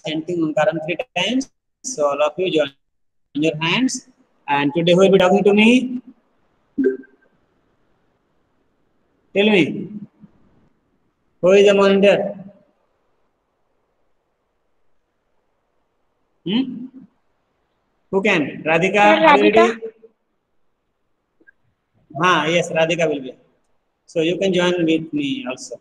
chanting Omkaram three times. So all of you join your hands. And today who will be talking to me? Tell me. Who is the monitor? Hmm? Who can? Radhika? Sir, are you Radhika. Ah, yes, Radhika will be. So you can join with me also.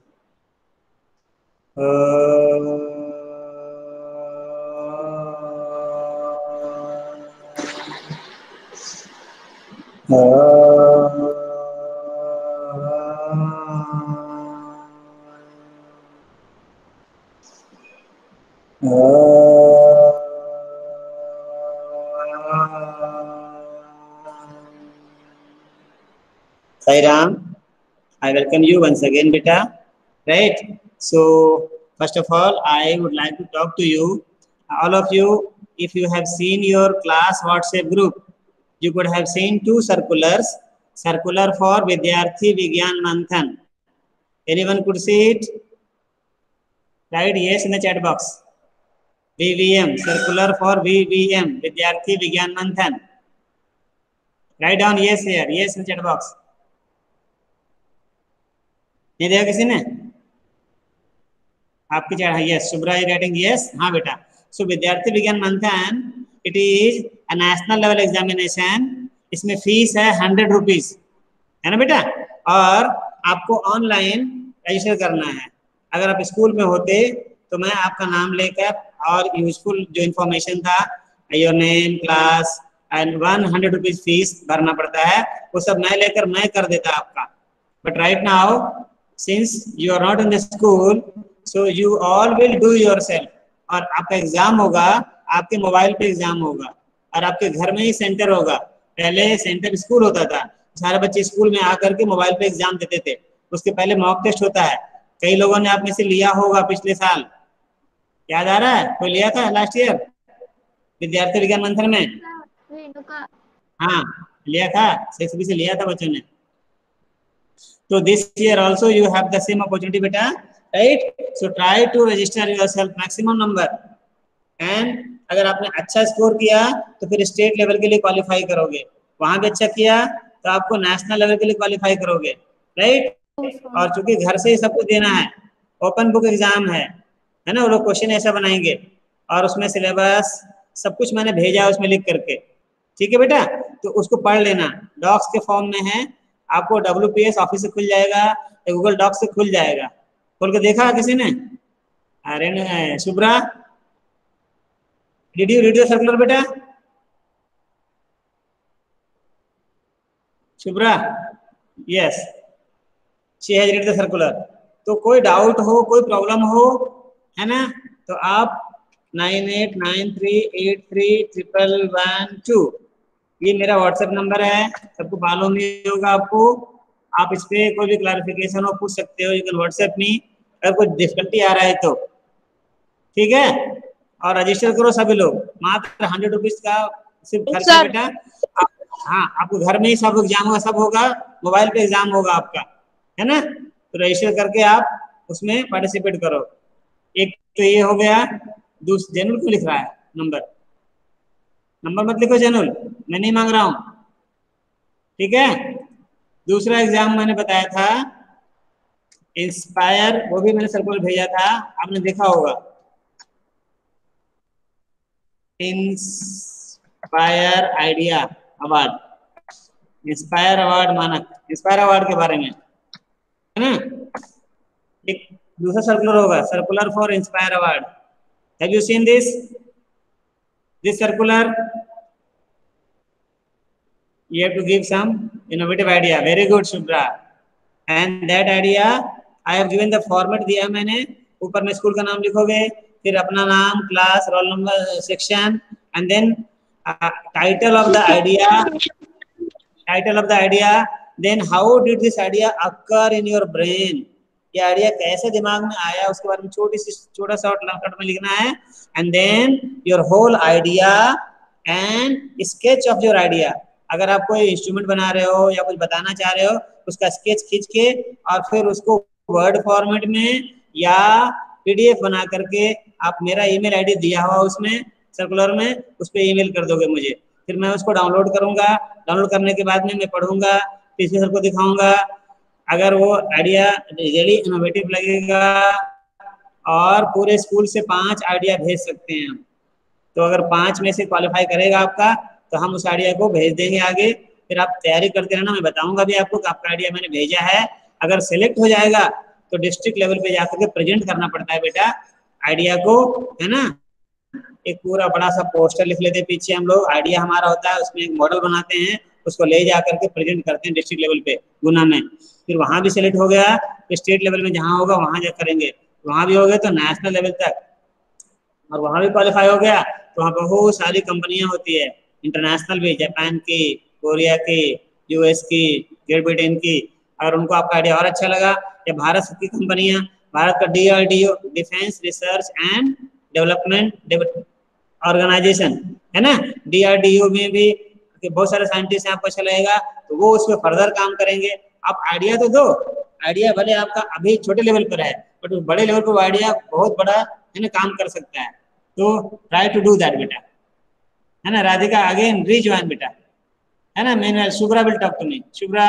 Sai Ram, I welcome you once again, beta. Right? So, first of all, I would like to talk to you. All of you, if you have seen your class WhatsApp group, you could have seen two circulars. Circular for Vidyarthi Vigyan Manthan. Anyone could see it? Write yes in the chat box. VVM, circular for VVM, Vidyarthi Vigyan Manthan. Write down yes here, yes in the chat box. नहीं दिया किसी ने आपकी चढ़ा yes Shubhra yes हाँ बेटा so Vidyarthi Vigyan Manthan it is a national level examination इसमें fees है हंड्रेड रुपीज़ है ना बेटा? और आपको ऑनलाइन रजिस्टर करना है। अगर आप स्कूल में होते तो मैं आपका नाम लेकर और यूजफुल जो इन्फॉर्मेशन था your name class and one hundred rupees fees भरना पड़ता है। वो सब मैं लेकर मैं कर देता आपका। But right now since you are not in the school, so you all will do yourself और आपका एग्ज़ाम होगा, आपके मोबाइल पे एग्ज़ाम होगा। और आपके घर में ही सेंटर होगा। पहले सेंटर स्कूल होता था। सारे बच्चे स्कूल में आकर के मोबाइल पे एग्ज़ाम देते थे। उसके पहले मॉक टेस्ट होता है। कई लोगों ने आप में से लिया होगा पिछले साल। याद आ रहा है? कोई लिया था लास्ट ईयर विद्यार्थी विज्ञान मंथन में? हाँ लिया था। बी से लिया था बच्चों ने। So this year also you have the same opportunity, beta, right? So try to register yourself maximum number. And अगर आपने अच्छा स्कोर किया तो फिर स्टेट लेवल के लिए क्वालिफाई करोगे। वहाँ भी अच्छा किया तो आपको नेशनल लेवल के लिए क्वालिफाई करोगे। राइट और चूँकि घर से ही सब कुछ देना है ओपन बुक एग्ज़ाम है है ना? वो लोग क्वेश्चन ऐसा बनाएँगे। और उसमें सिलेबस सब कुछ मैंने भेजा है उसमें लिख करके। ठीक है बेटा? तो उसको पढ़ लेना। डॉक्स के फॉर्म में है। आपको डब्ल्यू पी एस ऑफ़िस से खुल जाएगा, या गूगल डॉक्स से खुल जाएगा। खोल के देखा किसी ने? अरे Shubhra did you read the circular बेटा? Shubhra yes she has read the circular तो कोई डाउट हो, कोई प्रॉब्लम हो, है ना? तो आप nine eight nine three eight three triple one two ये मेरा व्हाट्सएप नंबर है, सबको मालूम नहीं होगा आपको। आप इस पर कोई भी क्लैरिफिकेशन हो, पूछ सकते हो यू कैन व्हाट्सएप मी। अगर कोई डिफिकल्टी आ रहा है तो। ठीक है? और रजिस्टर करो सभी लोग। मात्र हंड्रेड रुपीज़ का सिर्फ़ खर्चा बेटा। आप- हाँ आपको घर में ही सब एग्ज़ाम होगा सब होगा। मोबाइल पे एग्ज़ाम होगा आपका। है ना? तो रजिस्टर करके आप उसमें पार्टिसिपेट करो। एक तो ये हो गया। दूसरा जनरल को लिख रहा है? नंबर नंबर मत लिखो जनरल मैं नहीं मांग रहा हूँ। ठीक है? दूसरा एग्ज़ाम मैंने बताया था। इंस्पायर वो भी मैंने सर्कुलर भेजा था। आपने देखा होगा। Inspire idea award inspire award Manak inspire award के बारे में। है ना? एक दूसरा सर्कुलर होगा। Circular for inspire award have you seen this this circular, you have to give some innovative idea. Very good, shubhra. And that idea, i have given the format दिया मैंने। ऊपर में स्कूल का नाम लिखोगे। फिर अपना नाम class roll number section and then title of the idea title of the idea then how did this idea occur in your brain ये आइडिया कैसे दिमाग में आया, उसके बारे में छोटी सी, छोटा सा कट में लिखना है and then your whole idea and sketch of your idea अगर आप कोई इंस्ट्रूमेंट बना रहे हो या कुछ बताना चाह रहे हो, उसका स्केच खींच के और फिर उसको वर्ड फॉर्मेट में या पीडीएफ बना करके आप मेरा ईमेल आईडी दिया हुआ उसमें सर्कुलर में, उस पर ईमेल कर दोगे मुझे। फिर मैं उसको डाउनलोड करूँगा। डाउनलोड करने के बाद में मैं पढ़ूँगा प्रिंसिपल सर को दिखाऊँगा। अगर वो आइडिया रियली इनोवेटिव लगेगा और पूरे स्कूल से पाँच आइडिया भेज सकते हैं। तो अगर पाँच में से क्वालिफाई करेगा आपका तो हम उस आइडिया को भेज देंगे आगे। फिर आप तैयारी करते रहना, मैं बताऊँगा भी आपको आपका आइडिया मैंने भेजा है। अगर सिलेक्ट हो जाएगा तो डिस्ट्रिक्ट लेवल पे जाकर के प्रेजेंट करना पड़ता है बेटा। आइडिया को, है ना? एक पूरा बड़ा सा पोस्टर लिख लेते हैं पीछे हम लोग। आइडिया हमारा होता है, उसमें एक मॉडल बनाते हैं, उसको ले जा करके प्रेजेंट करते हैं डिस्ट्रिक्ट लेवल पे, गुना में। फिर वहाँ भी सिलेक्ट हो गया स्टेट लेवल में जहाँ होगा, वहाँ जा करेंगे। वहाँ भी हो गया तो नेशनल लेवल तक। और वहाँ भी क्वालिफाई हो गया तो वहाँ बहुत सारी कंपनियाँ होती है। इंटरनेशनल भी जापान की कोरिया की यूएस की ग्रेट ब्रिटेन की। अगर उनको आपका आइडिया और अच्छा लगा, या भारत की कंपनियाँ भारत का DRDO defence research and development organisation है ना? डीआरडीओ में भी बहुत सारे साइंटिस्ट आपको अच्छा लगेगा तो वो उस पर फर्दर काम करेंगे। आप आइडिया तो दो। आइडिया भले आपका अभी छोटे लेवल पर है बट बड़े लेवल पर आइडिया बहुत बड़ा, है ना, काम कर सकता है। तो ट्राई टू डू दैट बेटा। है ना, राधिका अगेन रीज्वाइन बेटा। है ना मैंने Shubhra will talk to Shubhra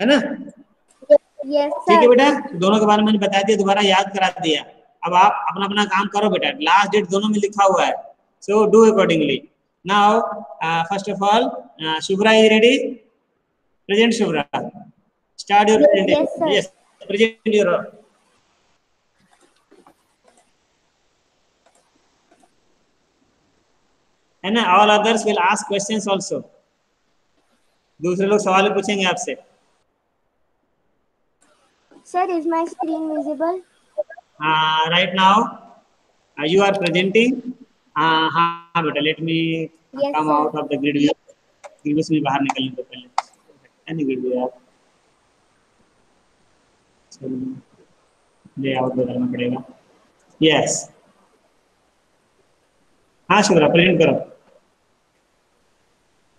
है ना? Yes ठीक है बेटा? दोनों के बारे में मैंने बता दिया दोबारा याद करा दिया। अब आप अपना अपना काम करो बेटा। लास्ट डेट दोनों में लिखा हुआ है। So do accordingly now first of all Shubhra is ready present Shubhra start your Yes. Yes present your है ना? All others will ask questions also दूसरे लोग सवाल पूछेंगे आपसे। Sir is my screen visible uh, right now uh, you are presenting uh, हाँ बेटा let me Yes, come sir. out of the grid view grid view से बाहर निकलने दो पहले any grid view यार लेआउट बदलना पड़ेगा yes हाँ शुभ्रा प्रेजेंट करो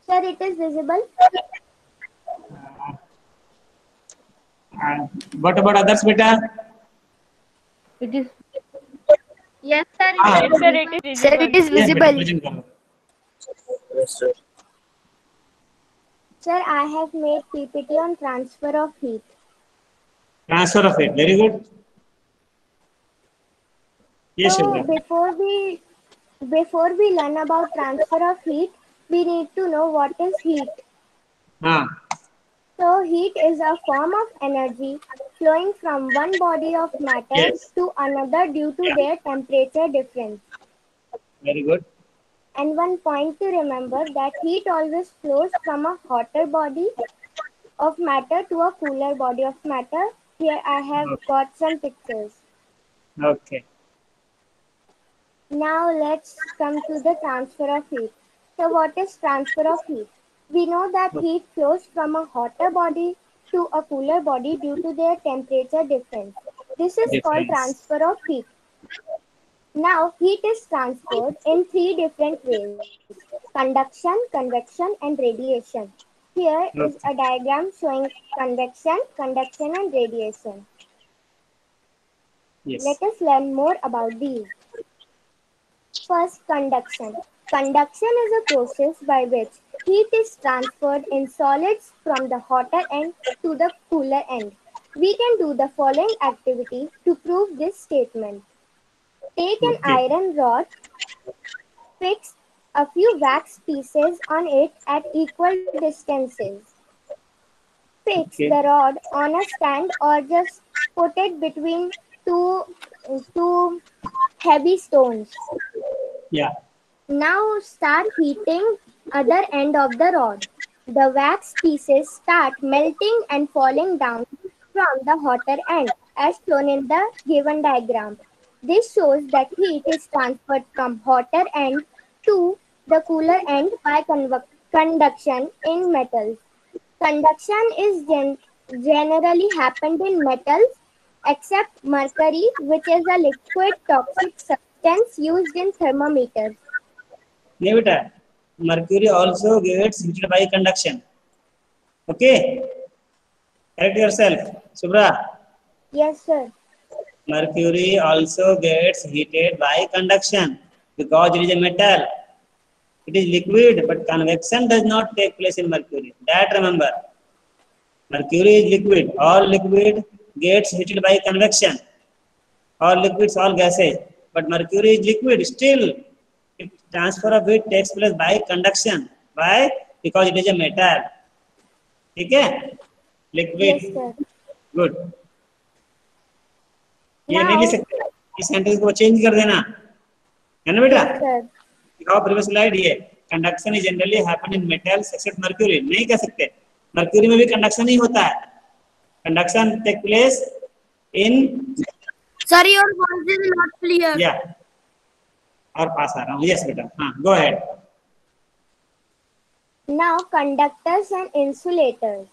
sir it is visible And what about others, beta? It is. Yes, sir. Ah. Yes, sir, it is visible. Sir, it is visible. Yes, yes sir. Sir, I have made PPT on transfer of heat. Transfer of heat. Very good. Yes, so before we before we learn about transfer of heat, we need to know what is heat. Ah, heat is a form of energy flowing from one body of matter Yes. to another due to Yeah. their temperature difference. very good And one point to remember that heat always flows from a hotter body of matter to a cooler body of matter. Here I have Okay. got some pictures. okay Now let's come to the transfer of heat. So what is transfer of heat? We know that heat flows from a hotter body to a cooler body due to their temperature difference. This is called transfer of heat. Now heat is transferred in three different ways. Conduction, convection and radiation. Here is a diagram showing convection, conduction and radiation. yes Let us learn more about these. First, conduction. Conduction is a process by which heat is transferred in solids from the hotter end to the cooler end. We can do the following activity to prove this statement. Take an iron rod, fix a few wax pieces on it at equal distances. Fix Okay. the rod on a stand or just put it between two, two heavy stones. yeah Now start heating other end of the rod. The wax pieces start melting and falling down from the hotter end as shown in the given diagram. This shows that heat is transferred from hotter end to the cooler end by conduction in metals. Conduction is gen generally happened in metals except mercury which is a liquid toxic substance used in thermometers. Nevita, mercury also gets heated by conduction okay correct yourself subra Yes, sir. mercury also gets heated by conduction because it is a metal. It is liquid, but convection does not take place in mercury. That remember. Mercury is liquid. All liquid gets heated by convection. All liquids, all gases. But mercury is liquid. Still, transfer of heat takes place by conduction. Why? Because it is a metal. ठीक है liquid. Good ये नहीं लिख सकते इस sentence को change कर देना है ना बेटा sir. दिखाओ प्रीवियस स्लाइड ये conduction is generally happen in metals except mercury नहीं कह सकते मर्क्यूरी में भी कंडक्शन ही होता है conduction take place in Sir, your voice is not clear. या और पास आ रहा हूँ यस बेटा हाँ go ahead Now, conductors and insulators.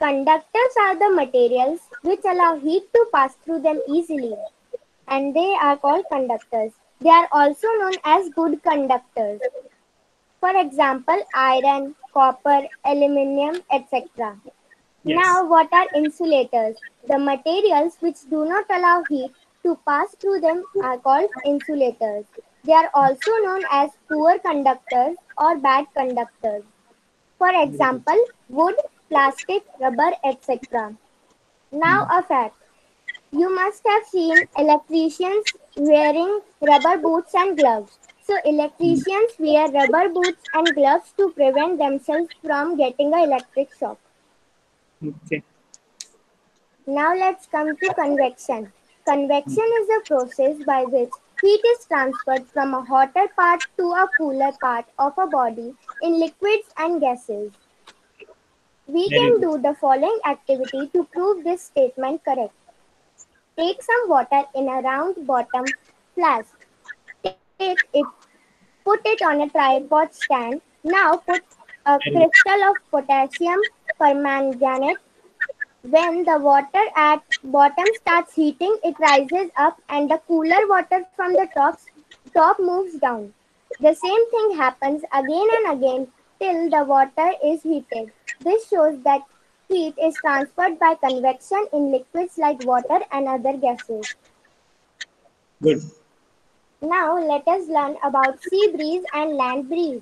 Conductors are the materials which allow heat to pass through them easily, and they are called conductors. They are also known as good conductors. For example, iron, copper, aluminium, etc. Yes. Now, what are insulators? The materials which do not allow heat to pass through them are called insulators. They are also known as poor conductors or bad conductors. For example, wood, plastic, rubber, etc. Now, a fact. You must have seen electricians wearing rubber boots and gloves. So, electricians wear rubber boots and gloves to prevent themselves from getting an electric shock. Okay Now let's come to convection. Convection is a process by which heat is transferred from a hotter part to a cooler part of a body in liquids and gases. We can do the following activity to prove this statement correct. Take some water in a round bottom flask. Take it, put it on a tripod stand. Now put a crystal of potassium permanganate when the water at bottom starts heating, it rises up and the cooler water from the top, top moves down. The same thing happens again and again till the water is heated. This shows that heat is transferred by convection in liquids like water and other gases. Good. Now let us learn about sea breeze and land breeze.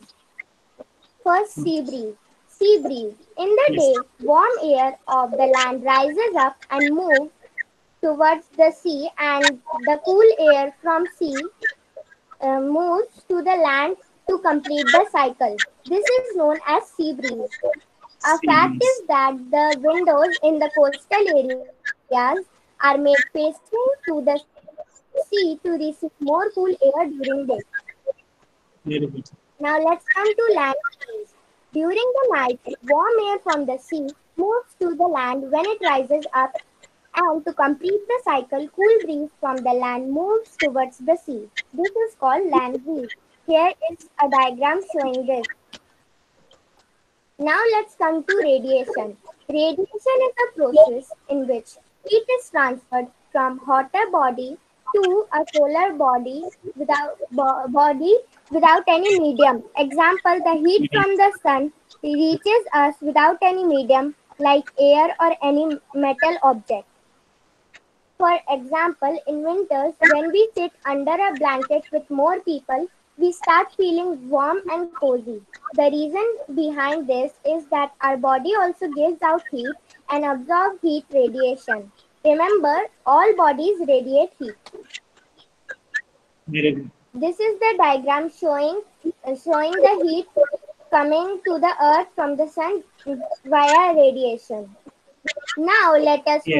First, sea breeze sea breeze. In the yes. day, warm air of the land rises up and moves towards the sea, and the cool air from sea uh, moves to the land to complete the cycle. This is known as sea breeze. A fact is that the windows in the coastal areas are made facing to the sea to receive more cool air during day. Now let's come to land breeze. During the night, warm air from the sea moves to the land when it rises up, and to complete the cycle, cool breeze from the land moves towards the sea. This is called land breeze. Here is a diagram showing this. Now let's come to radiation. Radiation is a process in which heat is transferred from hotter body to a solar body without bo- body without any medium. Example: the heat mm-hmm. from the sun reaches us without any medium like air or any metal object. For example, in winters, when we sit under a blanket with more people, we start feeling warm and cozy. The reason behind this is that our body also gives out heat and absorbs heat radiation. Remember, all bodies radiate heat. This is the diagram showing uh, showing the heat coming to the earth from the sun via radiation. Now let us yes.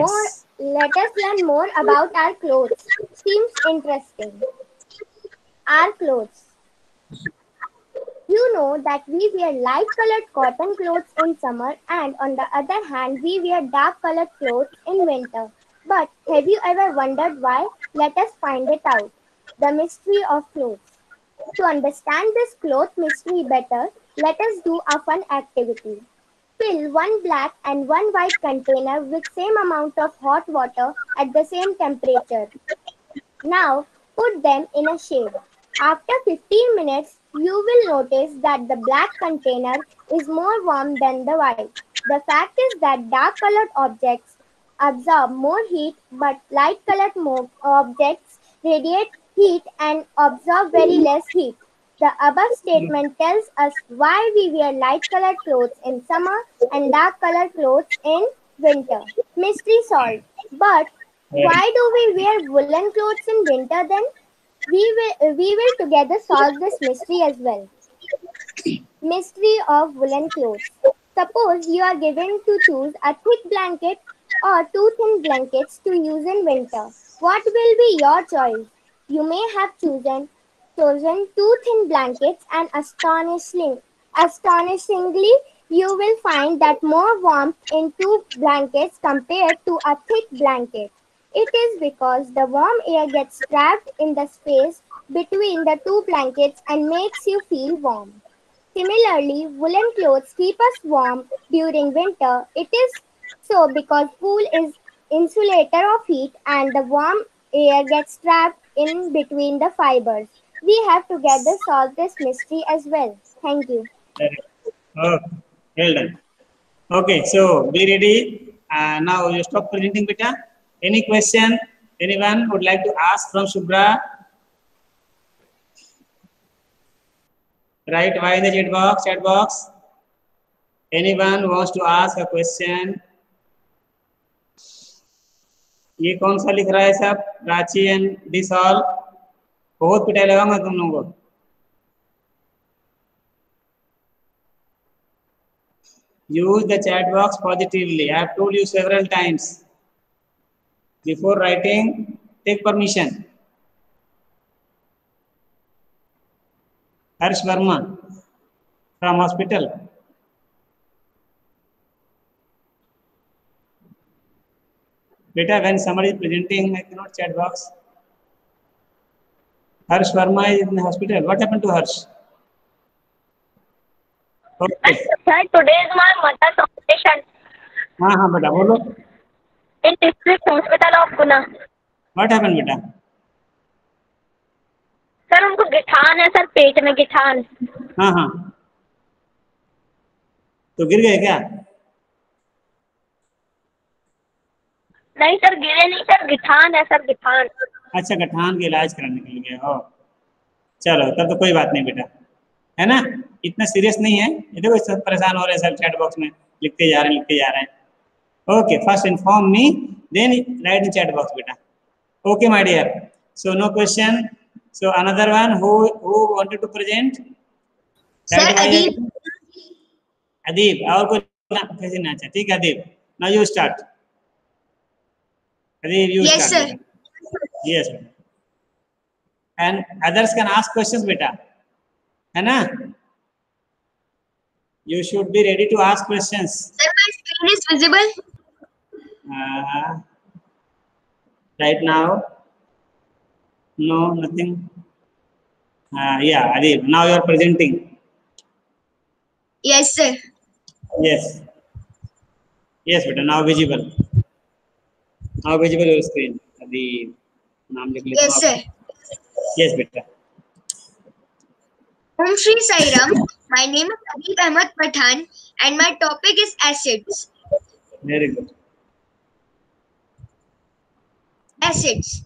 more let us learn more about our clothes. Seems interesting. Our clothes. You know that we wear light colored cotton clothes in summer and on the other hand we wear dark colored clothes in winter. But have you ever wondered why? Let us find it out. The mystery of clothes. To understand this cloth mystery better, let us do a fun activity. Fill one black and one white container with same amount of hot water at the same temperature. Now put them in a shade. After 15 minutes, you will notice that the black container is more warm than the white. The fact is that dark colored objects absorb more heat, but light colored objects radiate heat and absorb very less heat. The above statement tells us why we wear light colored clothes in summer and dark colored clothes in winter. Mystery solved. But why do we wear woolen clothes in winter then? We will, we will together solve this mystery as well. Mystery of woolen clothes. Suppose you are given to choose a thick blanket or two thin blankets to use in winter. What will be your choice? You may have chosen chosen two thin blankets and astonishingly, astonishingly you will find that more warmth in two blankets compared to a thick blanket. It is because the warm air gets trapped in the space between the two blankets and makes you feel warm. Similarly, woolen clothes keep us warm during winter. It is so because wool is insulator of heat and the warm air gets trapped in between the fibers. We have together solved this mystery as well. Thank you. Okay, well done. Okay, so be ready. Uh, now you stop presenting, beta. Any question? Anyone would like to ask from Shubhra? Right, why in the chat box? Chat box. Anyone wants to ask a question? ये कौन सा लिख रहा है सब Prachi and this all बहुत पिटाई लगाऊँगा तुम लोगों को use the chat box positively i have told you several times before writing take permission harsh verma from hospital beta when somebody is presenting i cannot chat box harsh verma is in the hospital what happened to harsh okay Sir, today is my mother's operation हाँ हाँ बेटा बोलो in district hospital of Guna. What happen बेटा sir उनको गिठान है sir पेट में गिठान हाँ हाँ तो गिर गए क्या नहीं सर गिरे नहीं सर गिठान है सर गिठान। अच्छा गठान के इलाज कराने के लिए हो चलो तब तो कोई बात नहीं बेटा। है ना? इतना सीरियस नहीं है। ये देखो सब परेशान हो रहे हैं सब चैट बॉक्स में। लिखते जा रहे हैं लिखते जा रहे हैं। Okay first inform me then write in chat box बेटा। Okay my dear so no question so another one who who wanted to present Sir, Adib. Adib और कोई ना कैसे ना अच्छा ठीक है Adib now you start Yes, sir. Yes. And others can ask questions, beta. Anna, you should be ready to ask questions. Sir, my screen is visible. Uh, right now, no, nothing. Uh, yeah, now you are presenting. Yes, sir. Yes. Yes, but now visible. Now visible your screen Adib, नाम लिख लेता Yes, sir. yes beta Om Shri Sai Ram. My name is Adib Ahmad Pathan and my topic is acids. very good Acids.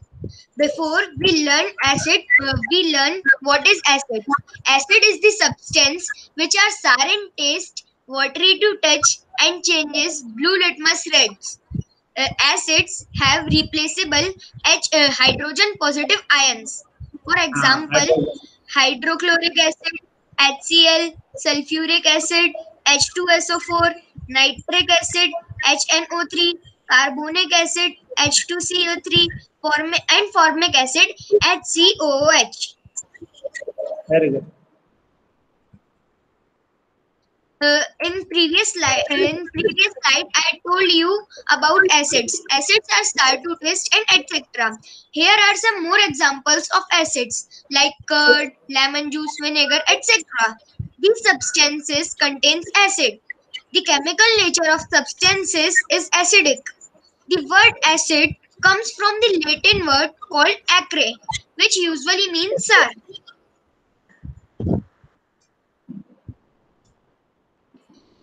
Before we learn acid, uh, we learn what is acid. Acid is the substance which are sour in taste, watery to touch, and changes blue litmus reds. Uh, acids have replaceable H uh, hydrogen positive ions. For example, hydrochloric acid, HCl, sulfuric acid, H2SO4, nitric acid, HNO3, carbonic acid, H2CO3, formi- and formic acid, HCOOH. very good Uh, in previous slide, in previous slide, I told you about acids. Acids are to taste and etc. Here are some more examples of acids like curd, lemon juice, vinegar, etc. These substances contains acid. The chemical nature of substances is acidic. The word acid comes from the Latin word called acre, which usually means sour.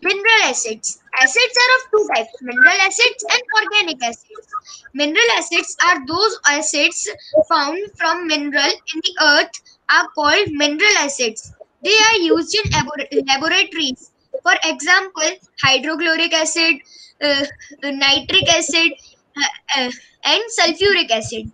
Mineral acids. Acids are of two types, mineral acids and organic acids. Mineral acids are those acids found from mineral in the earth are called mineral acids. They are used in laboratories. For example, hydrochloric acid, uh, nitric acid, uh, uh, and sulfuric acid.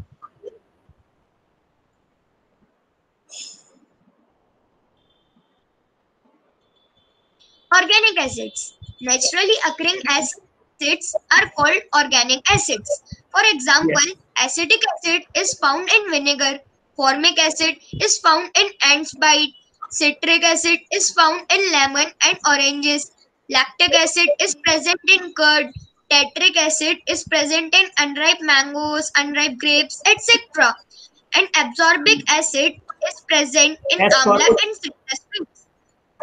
Organic acids. Naturally occurring acids are called organic acids. For example, acetic acid is found in vinegar. Formic acid is found in ant's bite. Citric acid is found in lemon and oranges. Lactic acid is present in curd. Tetric acid is present in unripe mangoes, unripe grapes, etc. And absorbic acid is present in amla and citrus fruits.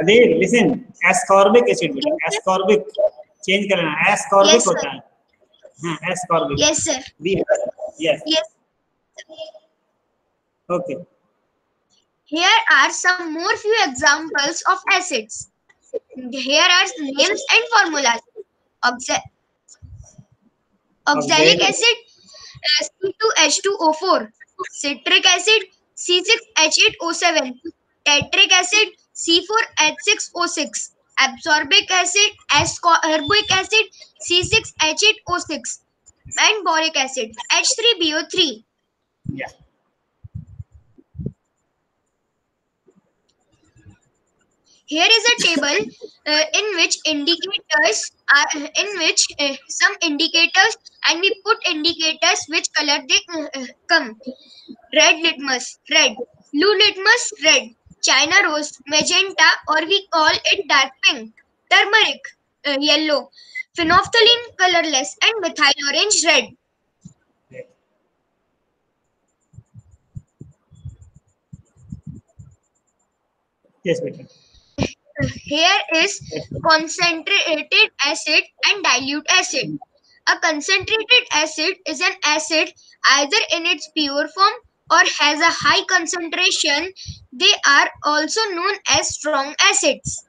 अरे listen ascorbic acid बेटा ascorbic change करना ascorbic होता है हाँ ascorbic Yes, sir. The yes Yes. Okay Here are some more few examples of acids. Here are names and formulas. Oxa- oxalic acid uh, C2H2O4. Citric acid C6H8O7. Tetric acid C4H6O6. Absorbic acid ascorbic acid C6H8O6. And boric acid H3BO3. या Here is a table uh, in which indicators are in which uh, some indicators and we put indicators which color they uh, uh, come. Red litmus, red. Blue litmus, red. china rose, magenta, or we call it dark pink, turmeric, uh, yellow, phenolphthalein colorless, and methyl orange red. Yes, Here is concentrated acid and dilute acid. A concentrated acid is an acid either in its pure form or has a high concentration. They are also known as strong acids.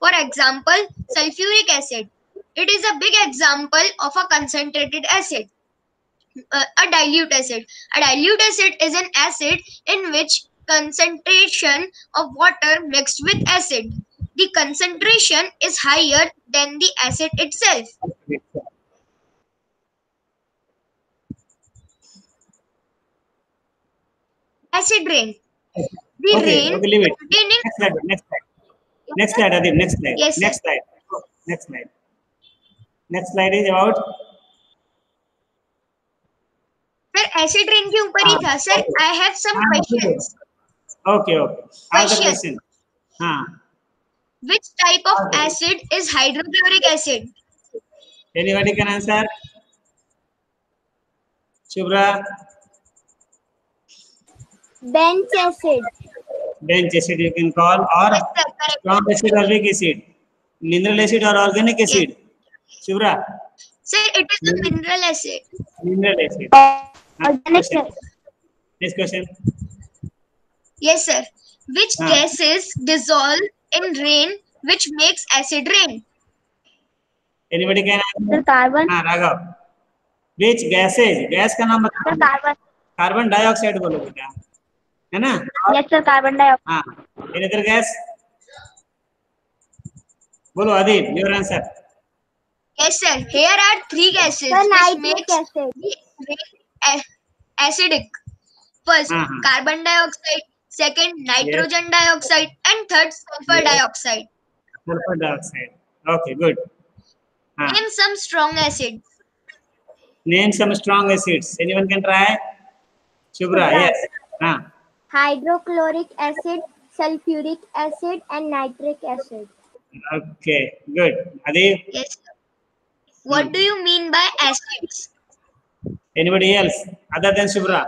For example, sulfuric acid. It is a big example of a concentrated acid. Uh, a dilute acid. A dilute acid is an acid in which concentration of water mixed with acid. The concentration is higher than the acid itself. Acid rain. The Okay, rain okay, leave it. Next slide, next slide. Next slide, Adib, next slide. Yes, next slide. Next slide. Next slide is about sir acid rain के ऊपर ही था sir I have some हाँ, questions okay, okay. Ask the Question. question. हाँ. which type of acid is hydrochloric acid Anybody can answer? Shubhra, bench acid, bench acid you can call or strong acid or weak acid, mineral acid or organic acid. Shubhra, sir it is a mineral acid mineral acid. Organic acid, Next question. yes sir which हाँ. gases dissolve in rain which makes acid rain Anybody can answer? sir carbon, हाँ Raghav. Which gases? Gas का नाम बताओ. carbon, carbon dioxide बोलो बेटा. है ना? yes sir carbon dioxide, हाँ. Other gas? बोलो अदीब, your answer. yes sir here are three gases sir which nitric makes acid, the rain a- acidic first हाँ, हाँ. carbon dioxide second nitrogen dioxide and third sulfur Yes. dioxide Sulfur dioxide. Okay, good. हाँ. name some strong acid Name some strong acids. Anyone can try? Shubhra, Shubhra. yes. हाँ. Hydrochloric acid, sulfuric acid, and nitric acid. Okay, good. Adib, yes sir. what do you mean by acids anybody else other than Shubhra?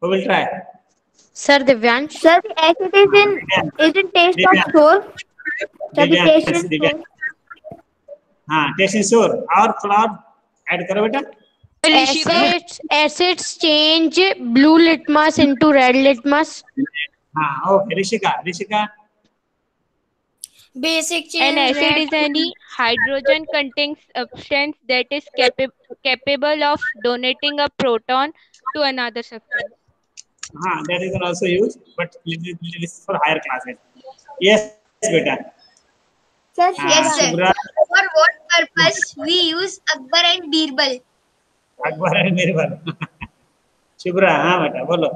Who will try? Sir Divyansh. Sir, the acid is in is in taste Divya. of sour. Sir, the taste is sour. हाँ taste sour और थोड़ा add करो बेटा acids change blue litmus into red litmus hydrogen containing capable of donating a proton to another substance हाँ for higher classes sir yes sir for what purpose we use Akbar and Birbal Akbar है मेरे पर शुभ्रा हाँ बेटा बोलो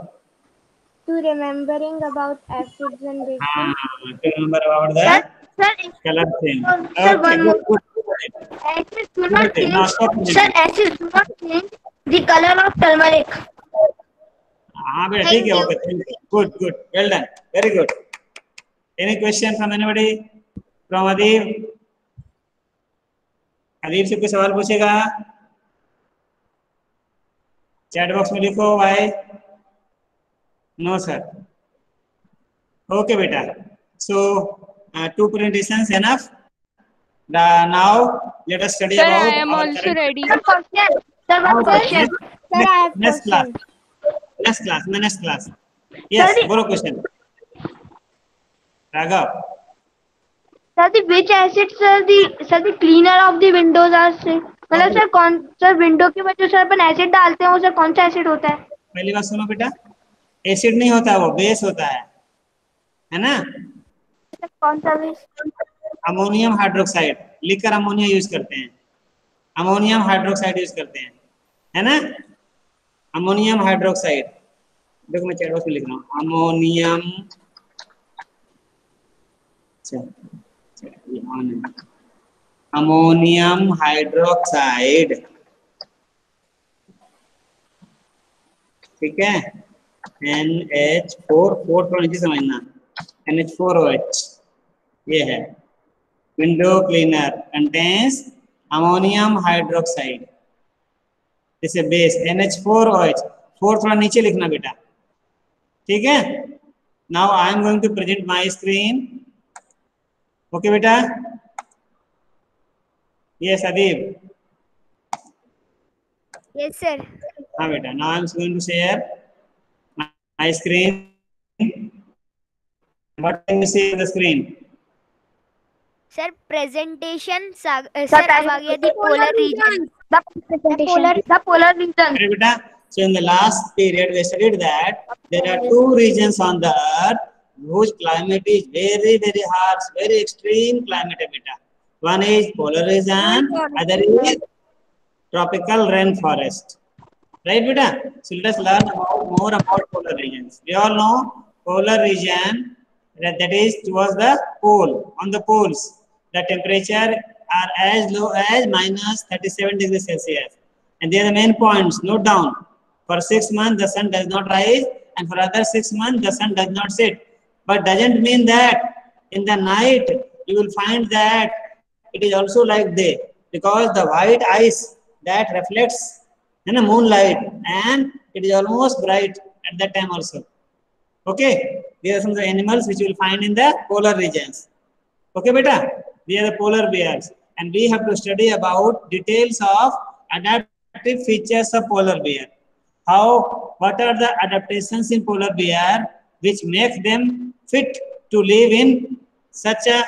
to remembering about acids and bases. हाँ to remember about the Sir, sir, color change Sir, okay one more. good, good. acids do not change. a Sir, acids do not change the color of turmeric. हाँ बेटा ठीक है okay you. Okay good good well done very good any question from anybody from Adib Adib से कोई सवाल पूछेगा chat box में लिखो वाई नो सर ओके बेटा. So two presentation enough the now let us study about I am also ready sir sir next class next class मैं next class yes बोलो question Raghav sir the which acid sir the sir the cleaner of the windows are said मतलब sir कौन sir window के ऊपर जो sir अपन acid डालते हैं वो सर कौन सा एसिड होता है? पहली बात सुनो बेटा एसिड नहीं होता वो बेस होता है है ना? कौन सा भी अमोनियम हाइड्रोक्साइड लिखकर अमोनिया यूज़ करते हैं। अमोनियम हाइड्रोक्साइड यूज़ करते हैं है ना? अमोनियम हाइड्रोक्साइड देखो मैं चैट बॉक्स में लिख रहा हूँ। अमोनियम अच्छा। अमोनियम हाइड्रोक्साइड ठीक है? एन एच फोर फोर थोड़ा नीचे समझना। N H four O H ये है। Window cleaner contains ammonium hydroxide जैसे base N H four O H four थोड़ा नीचे लिखना बेटा। ठीक है? Now I am going to present my screen okay बेटा? Yes Adib Yes, sir. हाँ बेटा now I am going to share my screen what can you see in the screen Sir, presentation. Uh, Sir, sir, गया the polar region. the polar the polar region Okay, beta. So in the last period, we studied that there are two regions on the earth whose climate is very, very harsh, very extreme climate, beta. One is polar region, other is tropical rainforest. Right, beta? So let us learn about, more about polar regions. We all know polar region that, that is towards the pole, on the poles. The temperature are as low as minus 37 degrees Celsius. And they are the main points. Note down. For six months, the sun does not rise, and for other six months, the sun does not set. But doesn't mean that in the night you will find that it is also like day, because the white ice that reflects in the moonlight, and it is almost bright at that time also. Okay, these are some of the animals which you will find in the polar regions. Okay, beta. They are the polar bears, and we have to study about details of adaptive features of polar bear. How, what are the adaptations in polar bear which make them fit to live in such a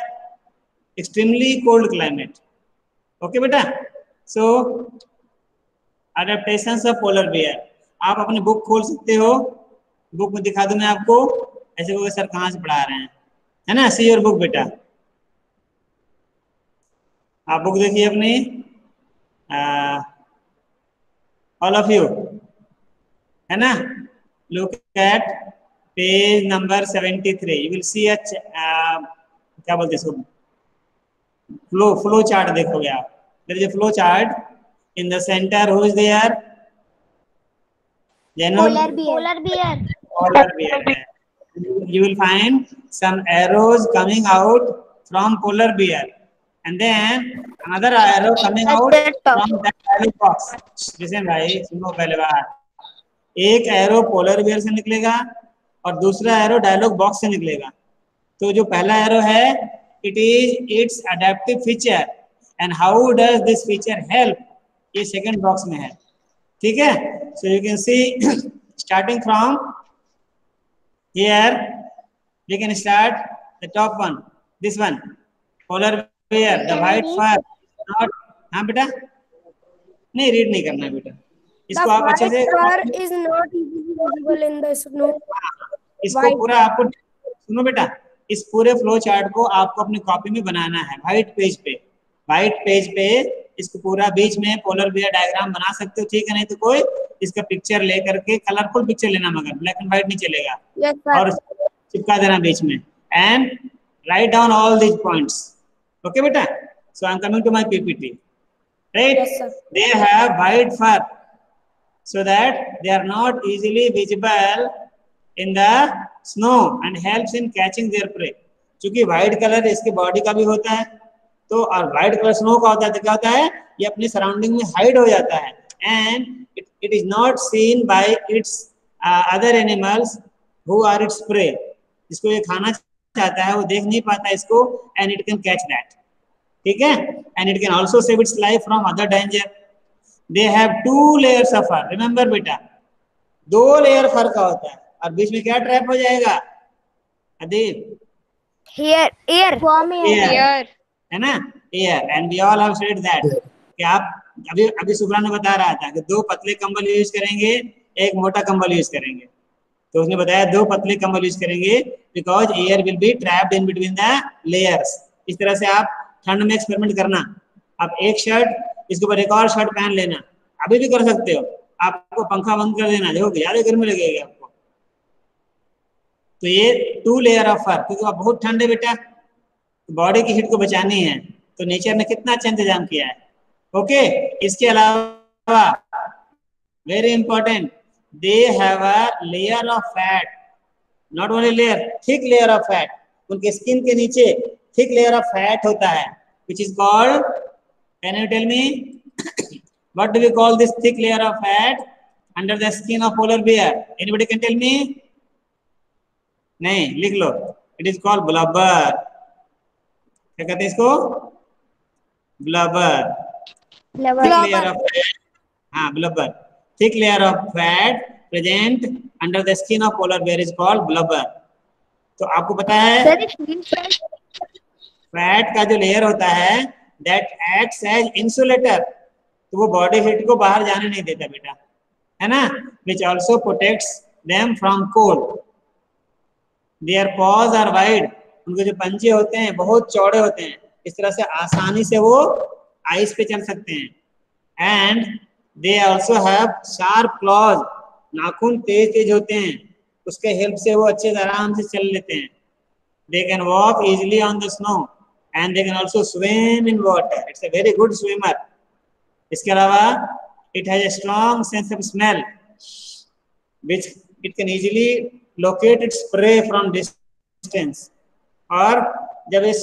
extremely cold climate? Okay, beta. So, adaptations of polar bear. आप अपनी book खोल सकते हो। Book में दिखा दूँ मैं आपको। ऐसे को सर कहाँ से पढ़ा रहे हैं? है ना? सी योर बुक बेटा। आप बुक देखिए अपनी। ऑल ऑफ़ यू है ना? Look at page number 73 you will see a क्या बोलते हैं फ्लो फ्लो चार्ट देखोगे आप there is a flow chart in the centre who is there? Polar bear. polar bear polar bear. You will find some arrows coming out from polar bear, and then another arrow coming out from that dialog box. Listen भाई सुनो पहले बात एक arrow polar bear से निकलेगा और दूसरा arrow dialogue box से निकलेगा तो जो पहला एरो है it is its adaptive feature and how does this feature help ये सेकंड बॉक्स में है। ठीक है? So you can see starting from here we can start the top one this one polar bear the white fur not हाँ बेटा? नहीं read नहीं करना बेटा। इसको आप अच्छे से is not visible in the snow. इसको पूरा आपको सुनो बेटा। इस पूरे फ्लो चार्ट को आपको अपनी कॉपी में बनाना है व्हाइट पेज पे। व्हाइट पेज पे इसको पूरा बीच में पोलर बियर डायग्राम बना सकते हो ठीक है? नहीं तो कोई इसका पिक्चर लेकर के कलरफुल पिक्चर लेना मगर ब्लैक एंड व्हाइट नहीं चलेगा Yes, और चिपका देना बीच में। And write down all these points okay बेटा? So I am coming to my PPT right they have white fur so that they are not easily visible in the snow and helps in catching their prey. क्योंकि white colour इसके body का भी होता है तो और white colour snow का होता है तो क्या होता है? ये अपनी सराउंडिंग में हाइड हो जाता है। And it is not seen by its other animals who are its prey जिसको ये खाना चाहता है, वो देख नहीं पाता इसको and it can catch that ठीक है? And it can also save its life from other danger they have two layers of fur remember बेटा, दो लेयर फर का होता है। और बीच में क्या ट्रैप हो जाएगा? Adeep Here, ear. Worm ear. Ear. Here. है ना? Air and we all have said that कि आप अभी अभी सुब्रा ने बता रहा था कि दो पतले कंबल यूज़ करेंगे एक मोटा कंबल यूज़ करेंगे। तो उसने बताया दो पतले कंबल यूज़ करेंगे because air will be trapped in between the layers इस तरह से आप ठंड में एक्सपेरिमेंट करना। आप एक शर्ट इसके ऊपर एक और शर्ट पहन लेना। अभी भी कर सकते हो। आपको पंखा बंद कर देना। देखो ज़्यादा गर्मी लगेगी आपको। तो ये टू लेयर ऑफ़ फर क्योंकि वहाँ बहुत ठंड है बेटा बॉडी की हीट को बचानी है तो नेचर ने कितना अच्छा इंतज़ाम किया है। ओके इसके अलावा very important they have a layer of fat not only layer thick layer of fat उनके स्किन के नीचे थिक लेयर ऑफ़ फैट होता है which is called can you tell me what do we call this thick layer of fat under the skin of polar bear? Anybody can tell me? नहीं लिख लो। It is called blubber क्या कहते हैं इसको? Blubber of fat. हाँ blubber. Thick layer of fat present under the skin of polar bear is called blubber. तो आपको पता है फैट का जो लेयर होता है दैट एक्ट्स एज इंसुलेटर तो वो बॉडी हीट को बाहर जाने नहीं देता बेटा। है ना? Which also protects them from cold there paws are wide उनके जो पंजे होते हैं बहुत चौड़े होते हैं इस तरह से आसानी से वो आइस पे चल सकते हैं and they also have sharp claws नाखून तेज तेज होते हैं उसके हेल्प से वो अच्छे से आराम से चल लेते हैं they can walk easily on the snow and they can also swim in water it's a very good swimmer इसके अलावा it has a strong sense of smell which it can easily locate its prey from distance. और जब इस,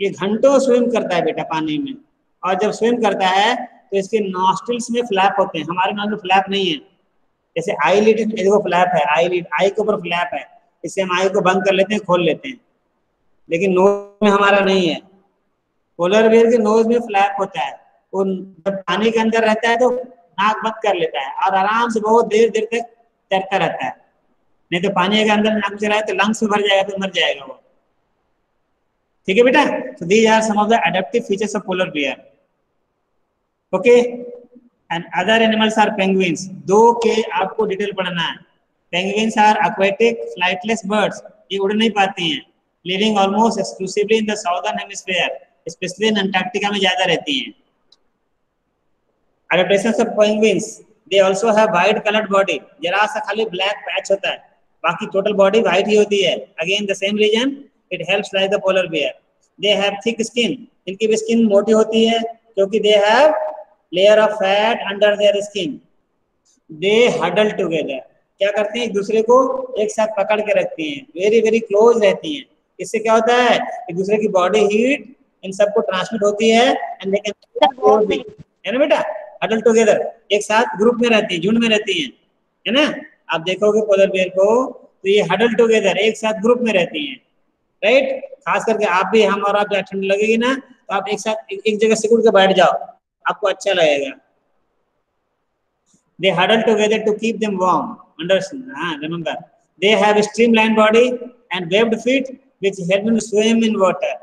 ये घंटों swim करता है बेटा पानी में, और जब स्विम करता है तो इसके नॉस्ट्रिल्स में फ्लैप होते हैं। हमारे में फ्लैप नहीं है। जैसे आई लिड, देखो फ्लैप है, आई लिड, आई के ऊपर फ्लैप है। इससे हम आई को बंद कर लेते हैं, खोल लेते हैं। लेकिन नोज़ में हमारा नहीं है। पोलर बेयर के नोज़ में फ्लैप होता है। वो जब पानी के अंदर रहता है तो नाक बंद कर लेता है, और आराम से बहुत देर देर तक तैरता रहता है। नहीं तो पानी अगर अंदर नाक चला है तो लंग्स में भर जाएगा तो मर जाएगा वो। ठीक है बेटा? तो these are some of the of polar bear okay and other animals are penguins दो के आपको डिटेल पढ़ना है। Penguins are aquatic, flightless birds. ये उड़ नहीं पाती हैं। Living almost exclusively in the southern hemisphere specially in Antarctica में ज़्यादा रहती हैं। Adaptations of penguins. They also have white colored body. जरा सा खाली black patch होता है। बाकी टोटल बॉडी व्हाइट ही होती है। Again the same reason it helps like the polar bear they have thick skin इनकी भी स्किन मोटी होती है क्योंकि they have layer of fat under their skin they huddle together क्या करते हैं? एक दूसरे को एक साथ पकड़ के रखती हैं। वेरी वेरी क्लोज रहती हैं। इससे क्या होता है? एक दूसरे की बॉडी हीट इन सबको ट्रांसमिट होती है एंड दे कैन है ना बेटा? हडल टुगेदर एक साथ ग्रुप में रहती है झुंड में रहती हैं। है ना? आप देखोगे पोलर बेयर को तो ये हडल टुगेदर एक साथ ग्रुप में रहती है राइट खास करके आप भी हम और आप जहाँ ठंड लगेगी ना तो आप एक साथ एक, एक जगह सिकुड़ के बैठ जाओ आपको अच्छा लगेगा। They huddle together to keep them warm understand हाँ remember they have streamline body and webbed feet which help them swim in water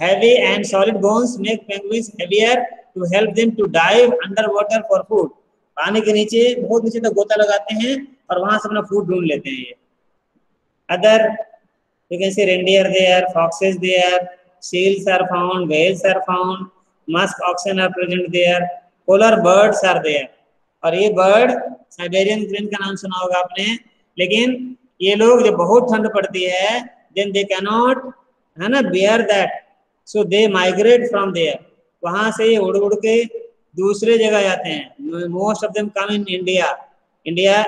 heavy and solid bones make penguins heavier to help them to dive under water for food पानी के नीचे बहुत नीचे तक तो गोता लगाते हैं और वहाँ से अपना फ़ूड ढूंढ लेते हैं ये। Other, you can see reindeer there, foxes there, seals are found, whales are found, musk oxen are present there, polar birds are there और ये बर्ड साइबेरियन ग्रीन का नाम सुना होगा आपने, लेकिन ये लोग जब बहुत ठंड पड़ती है देन दे कैनॉट है ना bear that so they migrate from there वहाँ से ये उड़ उड़ के दूसरे जगह जाते हैं। Most of them come in India India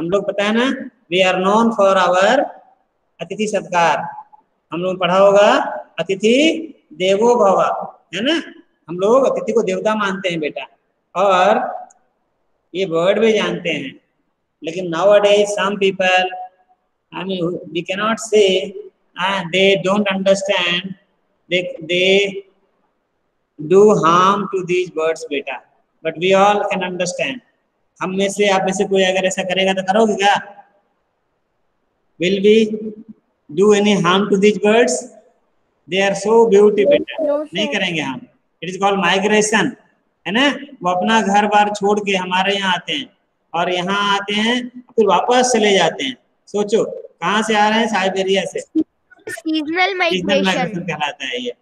हम लोग है ना we are known for our अतिथि सत्कार। हम लोग पढ़ा होगा, अतिथि देवो भव, है ना? हम लोग अतिथि को देवता मानते हैं बेटा। और ये वर्ड भी जानते हैं। लेकिन nowadays some people I mean we cannot say they don't understand they they do harm to these birds beta but we all can understand हम में से आप में से कोई अगर ऐसा करेगा तो करोगे क्या? Do any harm to these birds? They are so beauty beta No, नहीं करेंगे हम इट इज़ कॉल्ड माइग्रेशन है ना? वो अपना घर बार छोड़ के हमारे यहाँ आते हैं। और यहाँ आते हैं फिर वापस चले जाते हैं। सोचो कहाँ से आ रहे हैं? साइबेरिया से। सीजनल माइग्रेशन कहलाता है ये।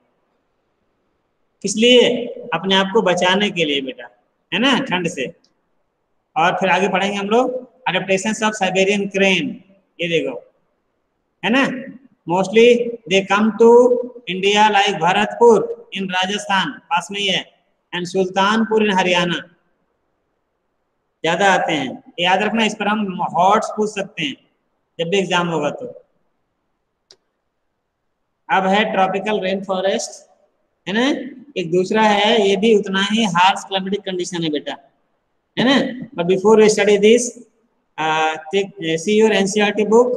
किस लिए? अपने आप को बचाने के लिए बेटा। है ना? ठंड से। और फिर आगे पढ़ेंगे हम लोग। अडेप्टेशन ऑफ़ साइबेरियन क्रेन ये देखो। है ना? Mostly they come to India like Bharatpur in Rajasthan पास में ही है। एंड सुल्तानपुर इन हरियाणा ज़्यादा आते हैं। याद रखना, इस पर हम हॉट्स पूछ सकते हैं। जब भी एग्ज़ाम होगा तो। अब है ट्रॉपिकल रेन फॉरेस्ट है ना? एक दूसरा है, ये भी उतना ही हार्श क्लाइमेटिक कंडीशन है बेटा। है ना? But before we study this see your NCERT book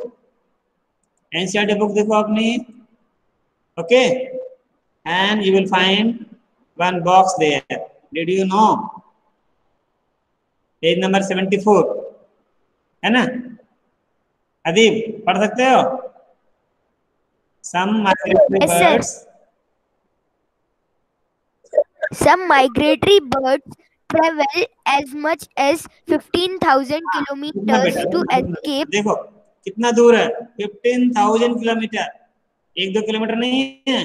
NCERT book देखो अपनी okay and you will find one box there did you know page number 74 है ना? अदीब पढ़ सकते हो? Some migratory Yes, sir. birds. Some migratory birds travel as much as 15,000 kilometers to escape. देखो कितना दूर है? फिफ्टीन थाउज़ेंड किलोमीटर एक दो किलोमीटर नहीं है।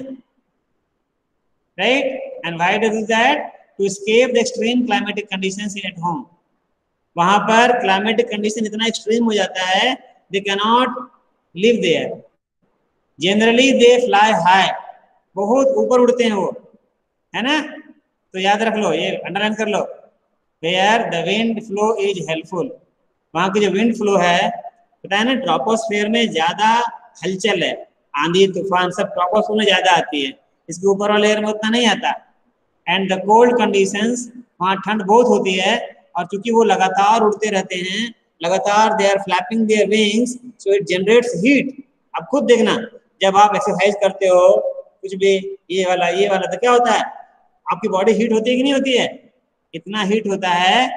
Right and why does that to escape the extreme climatic conditions in at home. वहाँ पर क्लाइमेटिक कंडीशन इतना एक्सट्रीम हो जाता है they cannot live there generally they fly high बहुत ऊपर उड़ते हैं वो। है ना? तो याद रख लो, ये अंडरलाइन कर लो। Where the wind flow is helpful वहाँ की जो विंड फ्लो है, पता है ना ट्रोपोस्फेयर में ज़्यादा हलचल है। आंधी, तूफ़ान सब ट्रोपोस्फेयर में ज़्यादा आती है। इसके ऊपर वाले एयर में उतना नहीं आता। एंड द कोल्ड कंडीशंस वहाँ ठंड बहुत होती है, और चूँकि वो लगातार उड़ते रहते हैं, लगातार they are flapping their wings so it generates heat अब खुद देखना, जब आप एक्सरसाइज करते हो, कुछ भी, ये वाला ये वाला तो क्या होता है? आपकी बॉडी हीट होती है कि नहीं होती है? इतना हीट होता है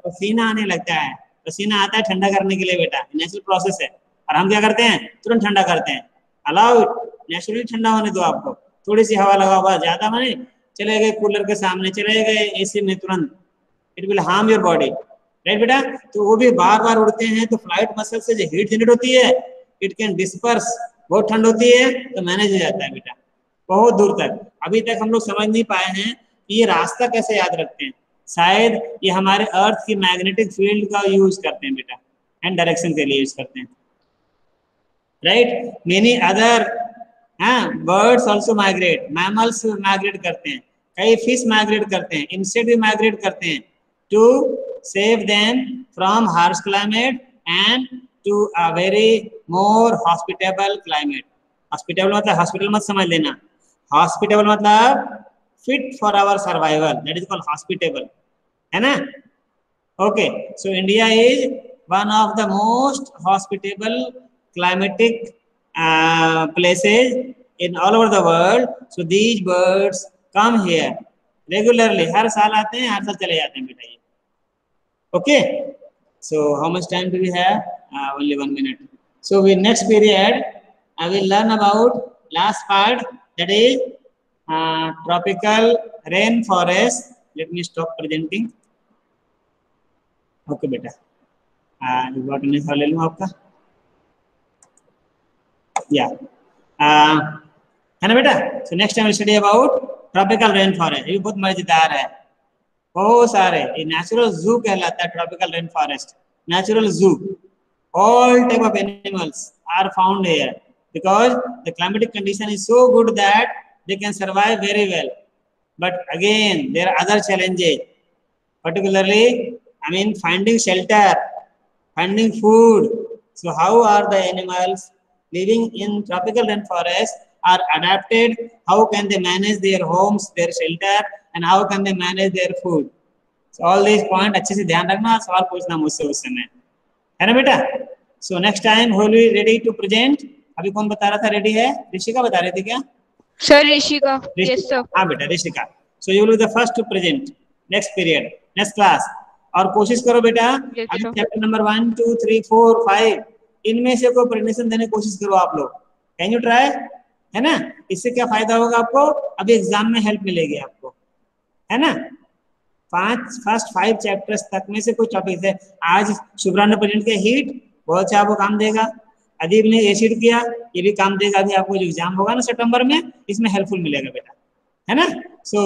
पसीना आने लगता है। पसीना आता है ठंडा करने के लिए बेटा नेचुरल प्रोसेस है। और हम क्या करते हैं? तुरंत ठंडा करते हैं। अलाउ नेचुरली ठंडा होने दो आपको। थोड़ी सी हवा लगाओ बस ज़्यादा माने चले गए कूलर के सामने चले गए एसी में तुरंत। It will harm your body right बेटा? तो वो भी बार बार उड़ते हैं तो फ़्लाइट मसल से जो हीट जनरेट होती है इट कैन डिस्पर्स बहुत ठंड होती है तो मैनेज हो जाता है बेटा। बहुत दूर तक। अभी तक हम लोग समझ नहीं पाए हैं कि ये रास्ता कैसे याद रखते हैं। शायद ये हमारे अर्थ की मैग्नेटिक फ़ील्ड का यूज़ करते हैं बेटा एंड डायरेक्शन के लिए यूज़ करते हैं। Right many other birds also migrate mammals migrate करते हैं। कई फ़िश माइग्रेट करते हैं। इंसेक्ट भी माइग्रेट करते हैं। To save them from harsh climate and to a very more hospitable climate hospitable मतलब हॉस्पिटल मत समझ लेना। हॉस्पिटेबल मतलब fit for our survival that is called hospitable है ना okay so India is one of the most hospitable uh, places in all over the world so these birds come here regularly हर साल आते हैं हर साल चले जाते हैं बेटा ये so how much time do we have uh, only one minute so we next period i will learn about last part that is uh, tropical rainforest let me stop presenting okay beta uh, you got any ले लूँ आपका या है ना बेटा so next time study about tropical rain forest ये बहुत मज़ेदार है बहुत सारे ये नेचुरल जू कहलाता है tropical rain forest natural zoo all type of animals are found here because the climatic condition is so good that they can survive very well but again there are other challenges particularly i mean finding shelter finding food so how are the animals living in tropical rainforest are adapted how can they manage their homes their shelter and how can they manage their food so all these points अच्छे से ध्यान रखना सवाल पूछना मुझसे उस समय है ना बेटा so next time whole we ready to present अभी कौन बता रहा था? रेडी है? ऋषिका बता रहे थे क्या? सर ऋषिका. यस सर हाँ बेटा Rishika. So you will be the first to present next period next class और कोशिश करो बेटा Yes, अभी chapter number one two three four five इनमें से कोई प्रेजेंटेशन देने की कोशिश करो आप लोग. कैन यू ट्राई है ना? इससे क्या फ़ायदा होगा आपको? अभी एग्ज़ाम में हेल्प मिलेगी आपको. है ना? पाँच फ़र्स्ट फाइव चैप्टर्स तक में से कुछ टॉपिक है. आज शुभ्रा ने प्रेजेंट किया हीट बहुत अच्छा आपको काम देगा. अदीब ने एसिड किया, ये भी काम देगा, अभी आपको जो एग्ज़ाम होगा ना सितंबर में, इसमें हेल्पफुल मिलेगा बेटा, है ना? So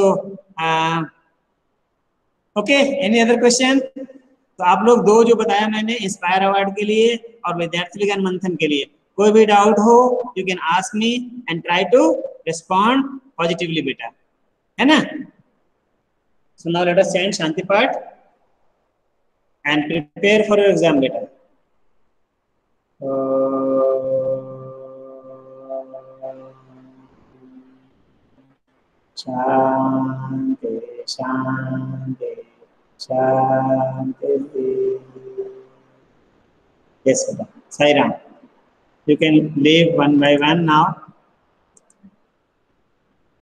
okay any other question तो आप लोग दो जो बताया मैंने इंस्पायर अवार्ड के लिए और विद्यार्थी विज्ञान मंथन के लिए। कोई भी डाउट हो you can ask me and try to respond positively बेटा, है ना? So now let us chant Shanti Path and prepare for your exam later. Shanti, Shanti, Shanti. Yes, sir Sai Ram. You can leave one by one now.